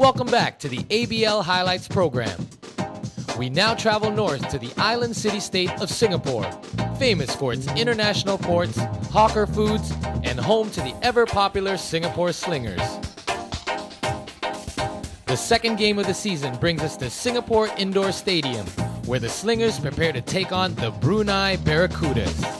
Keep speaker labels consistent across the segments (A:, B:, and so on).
A: Welcome back to the ABL Highlights program. We now travel north to the island city state of Singapore, famous for its international ports, hawker foods, and home to the ever popular Singapore Slingers. The second game of the season brings us to Singapore Indoor Stadium, where the Slingers prepare to take on the Brunei Barracudas.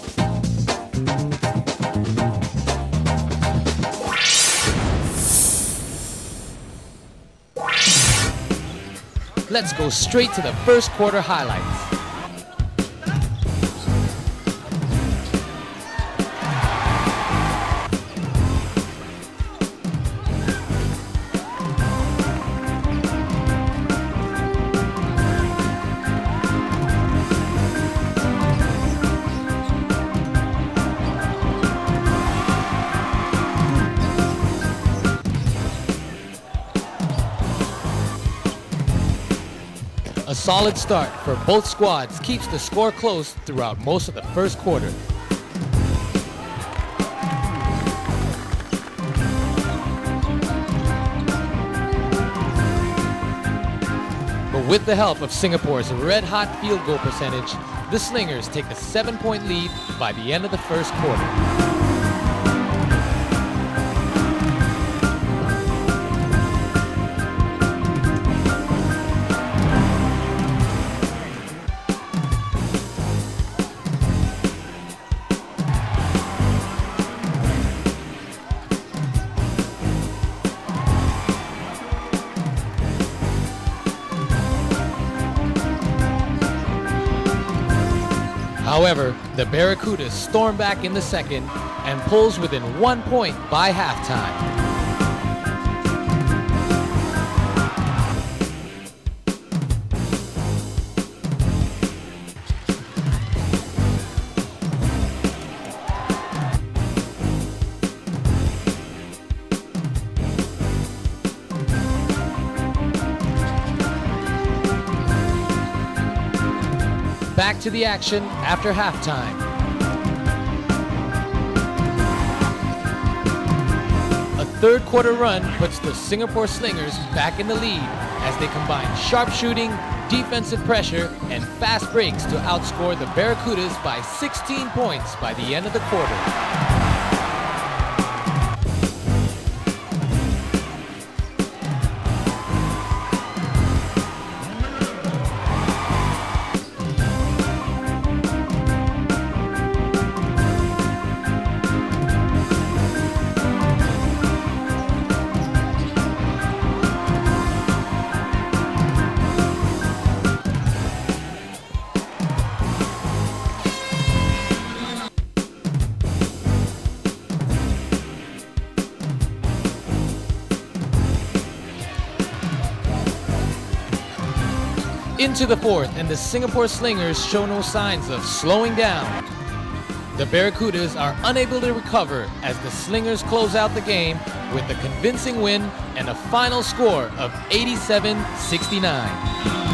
A: Let's go straight to the first quarter highlights. A solid start for both squads keeps the score close throughout most of the first quarter. But with the help of Singapore's red-hot field goal percentage, the Slingers take a seven-point lead by the end of the first quarter. However, the Barracudas storm back in the second and pulls within one point by halftime. Back to the action after halftime. A third quarter run puts the Singapore Slingers back in the lead as they combine sharp shooting, defensive pressure, and fast breaks to outscore the Barracudas by 16 points by the end of the quarter. Into the fourth, and the Singapore Slingers show no signs of slowing down. The Barracudas are unable to recover as the Slingers close out the game with a convincing win and a final score of 87 69.